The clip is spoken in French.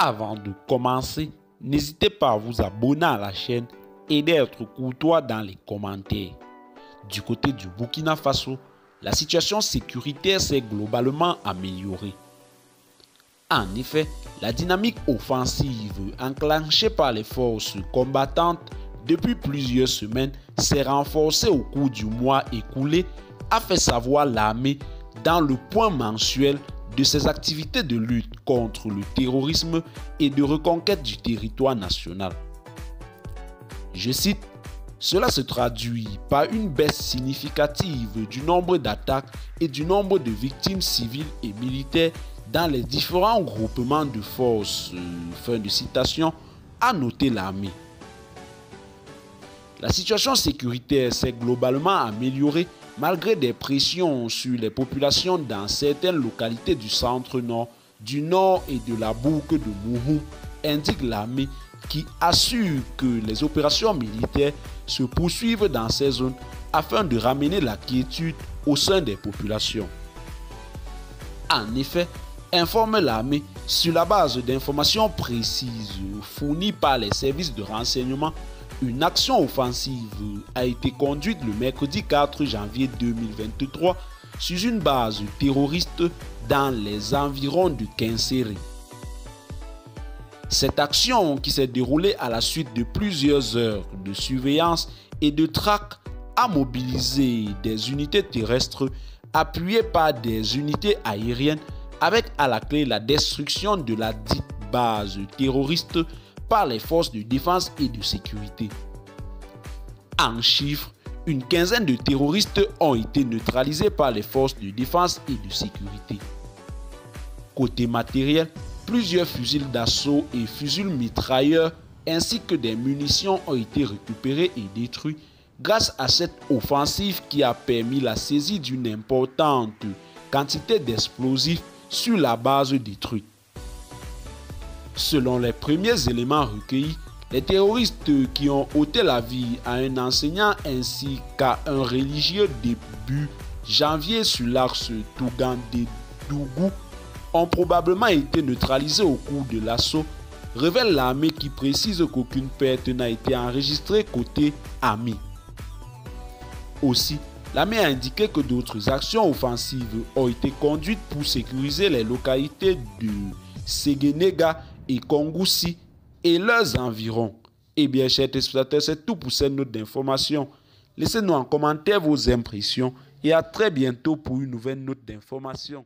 Avant de commencer, n'hésitez pas à vous abonner à la chaîne et d'être courtois dans les commentaires. Du côté du Burkina Faso, la situation sécuritaire s'est globalement améliorée. En effet, la dynamique offensive enclenchée par les forces combattantes depuis plusieurs semaines s'est renforcée au cours du mois écoulé, a fait savoir l'armée dans le point mensuel de ses activités de lutte contre le terrorisme et de reconquête du territoire national. Je cite, Cela se traduit par une baisse significative du nombre d'attaques et du nombre de victimes civiles et militaires dans les différents groupements de forces. Fin de citation, a noté l'armée. La situation sécuritaire s'est globalement améliorée malgré des pressions sur les populations dans certaines localités du centre-nord, du nord et de la boucle de Mouhou, indique l'armée qui assure que les opérations militaires se poursuivent dans ces zones afin de ramener la quiétude au sein des populations. En effet, informe l'armée sur la base d'informations précises fournies par les services de renseignement une action offensive a été conduite le mercredi 4 janvier 2023 sur une base terroriste dans les environs de Kinséré. Cette action qui s'est déroulée à la suite de plusieurs heures de surveillance et de traque a mobilisé des unités terrestres appuyées par des unités aériennes avec à la clé la destruction de la dite base terroriste par les forces de défense et de sécurité. En chiffres, une quinzaine de terroristes ont été neutralisés par les forces de défense et de sécurité. Côté matériel, plusieurs fusils d'assaut et fusils mitrailleurs ainsi que des munitions ont été récupérés et détruits grâce à cette offensive qui a permis la saisie d'une importante quantité d'explosifs sur la base détruite. Selon les premiers éléments recueillis, les terroristes qui ont ôté la vie à un enseignant ainsi qu'à un religieux début janvier sur l'axe Tougan-Dougou ont probablement été neutralisés au cours de l'assaut, révèle l'armée qui précise qu'aucune perte n'a été enregistrée côté ami. Aussi, l'armée a indiqué que d'autres actions offensives ont été conduites pour sécuriser les localités de Séguénéga et Kongoussi et leurs environs. Eh bien, chers téléspectateurs, c'est tout pour cette note d'information. Laissez-nous en commentaire vos impressions et à très bientôt pour une nouvelle note d'information.